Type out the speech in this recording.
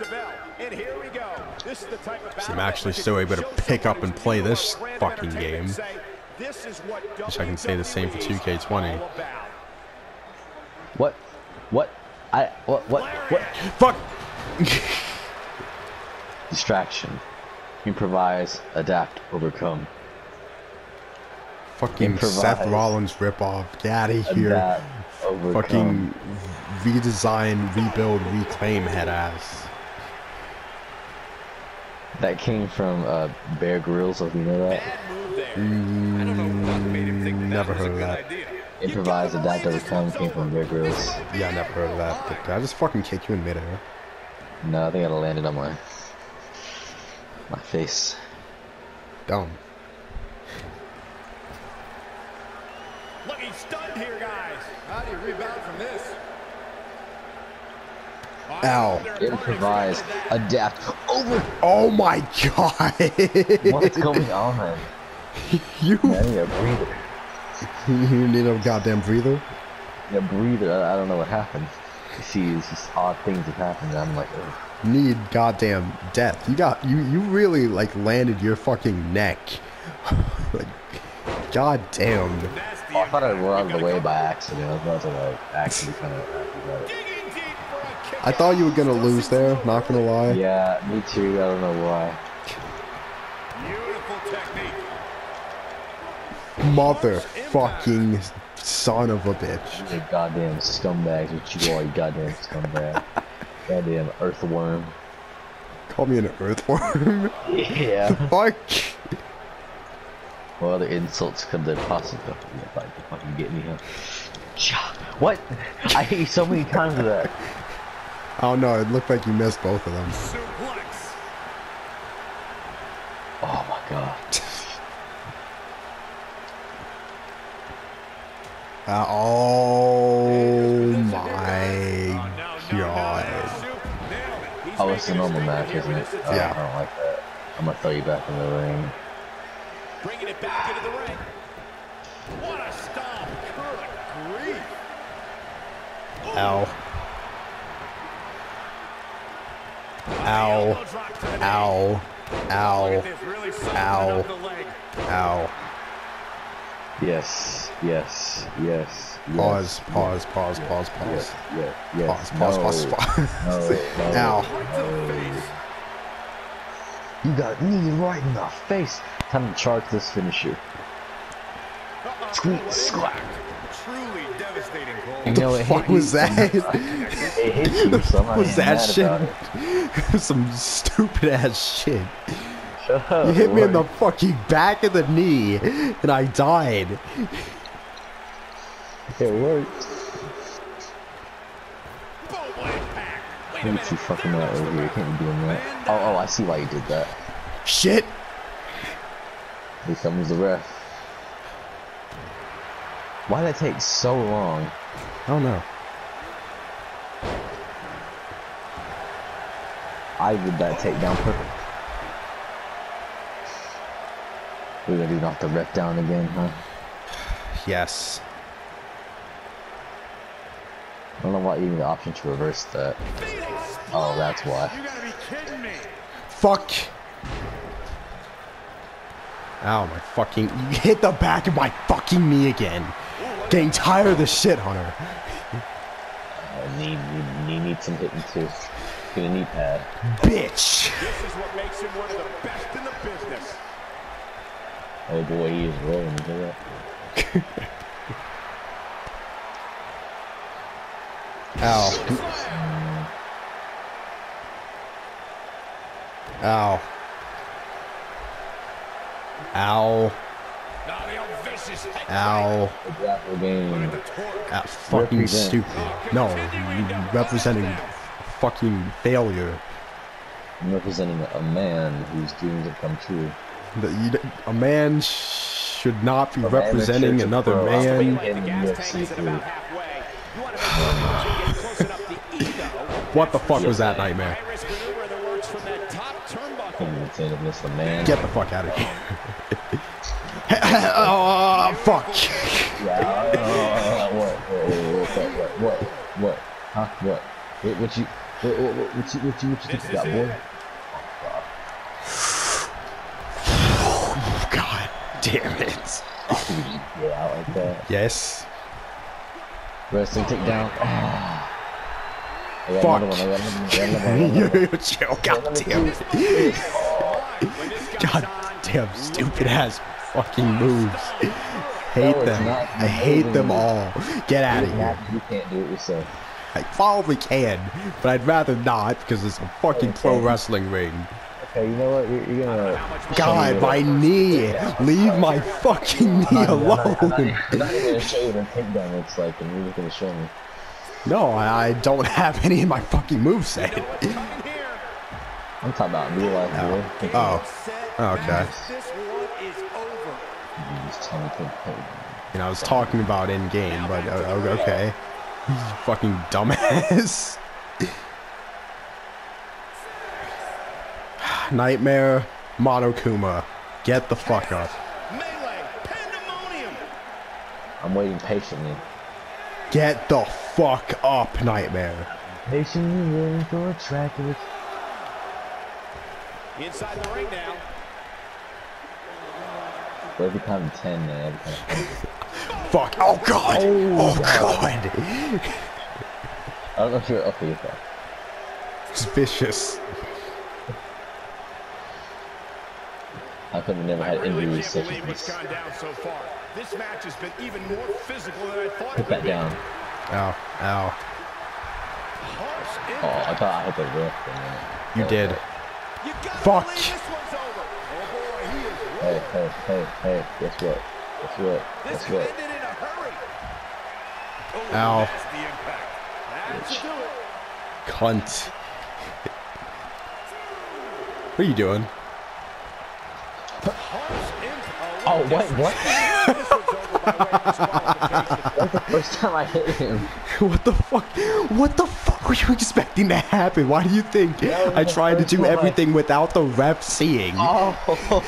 the bell. And here we go. This is the type of See, I'm actually still able to pick up and play this fucking game. This Wish I can say the same for 2K20. What? What? I what what what? Fuck! Distraction. Improvise, adapt, overcome. Fucking Improvise. Seth Rollins ripoff. Get out of here. Adapt, overcome. Fucking redesign, rebuild, reclaim head ass. That came from uh, Bear Grylls, if you know that. Mm, never heard of that. Improvise, adapt, overcome came from Bear Grylls. Yeah, I never heard of that. But did I just fucking kick you in midair? No, I think I landed on my my face. Dumb. Look, he's stunned here, guys. How do you rebound from this? Ow. Improvise, adapt, over. Oh my god! What's going on? you, I need a breather. you need a goddamn breather? A breather. I, I don't know what happened. You see, it's just odd things have happened. I'm like, Ugh. Need goddamn death. You got you you really like landed your fucking neck. like goddamn. oh, I thought I went out of the way by accident. I was about to like actually kind of. I thought you were gonna lose there, not gonna lie. Yeah, me too. I don't know why. Beautiful technique. Motherfucking son of a bitch. You goddamn scumbags, what you are, you goddamn scumbag. goddamn earthworm. Call me an earthworm. Yeah. Fuck. what other insults could there possibly be if I fucking get me, huh? Cha- What? I hate you so many times with that. I don't know. It looked like you missed both of them. Suplex. Oh my god. Uh, oh my god. Oh, it's a normal match, isn't it? Oh, Yeah. I don't like that. I'm gonna throw you back in the ring. Bringing it back into the ring. What a stomp. Good grief. Ow. Ow. Elbow drop to the knee. Ow. Look Ow. at this, really softening Ow. up the leg. Ow. Yes, yes, yes. yes Pause, pause, yes, pause, yes, pause, pause. Yes, yes, yes. Pause, pause, pause, no, pause. no, no, Ow. Right to the face. You got knee right in the face. Time to charge this finisher. Uh-oh. Squeak, Leg squack. Lock. Truly devastating, Cole. The it fuck was that? It hit you, so I'm not was that shit? Some stupid ass shit. Shut up. You hit me in the fucking back of the knee, and I died. It worked. Boom, impact. Wait a Look minute. at you fucking that over here. You can't be doing that. Oh, oh, I see why you did that. Shit. Here comes the ref. Why did that take so long? I don't know. I did that takedown perfect. We're gonna do knock the ref down again, huh? Yes. I don't know why you even the option to reverse that. Oh, that's why. You gotta be kidding me. Fuck. Ow, my fucking. You hit the back of my fucking knee again. Getting tired of this shit, Hunter. I need, need, need, need some hitting too. Get a knee pad. Bitch. This is what makes him one of the best in the business. Oh boy, he is rolling. You hear that? Ow. Ow. Ow. Now the old vicious head Ow. The game. That fucking Represent. stupid. No, representing fucking failure. I'm representing a man whose dreams have come true. That you, a man should not be A representing shirts a another man. Like the in gas UFC tank is at too. about halfway. You want to make sure you get close enough to ego. What the fuck was that nightmare? Iris maneuver that works from that top turnbuckle. Can't even say that this a man. Get the fuck out of here. oh, fuck. Yeah. what? What? What? What? What? What? Huh? What? What? What you? What, what, what, what, you, what, you, what you think This about, boy? it. God damn it. I think you just get out like that. Yes. Wrestling takedown. Ah. Fuck. Chill, god damn it. When this guy's God damn stupid ass fucking moves. Hate them. I hate them all. Get out of here. You can't do it yourself. I probably can, but I'd rather not because it's a fucking pro wrestling ring. Okay, you know what? You're, you're gonna. God, my knee. Leave my fucking knee I'm not, I'm not, alone. I'm not even gonna show you what a takedown looks like, and you're just gonna show me. No, I, I don't have any in my fucking moveset. coming here. I'm talking about real life, boy. Oh. Okay. This one is over. You just tell me to put You know, I was talking about in game, but uh, okay. Fucking dumbass. Nightmare Monokuma. Get the fuck up. Melee. Pandemonium. I'm waiting patiently. Get the fuck up, Nightmare. Patiently waiting for a track of it. Inside the ring now. But every time 10, man. Every time 10. Fuck. Oh god. Oh, Oh god. I don't know if you're okay with that. It's vicious. How come we never had really injuries can't such as this? Gone down so far. This match has been even more physical than I thought Put that down. Ow. Ow. Harsh Oh. I thought I hit the ref for a minute. You Oh, did. You Fuck. this one's over. Oh boy, he is Hey, hey, hey, hey, guess what? Guess what? This Guess what? end it in a hurry. Oh, Ow. that's the impact. That it. Cunt. What are you doing? Oh, what? What? That's the first time I hit him. What the fuck? What the fuck were you expecting to happen? Why do you think I tried to do everything without the ref seeing? Oh.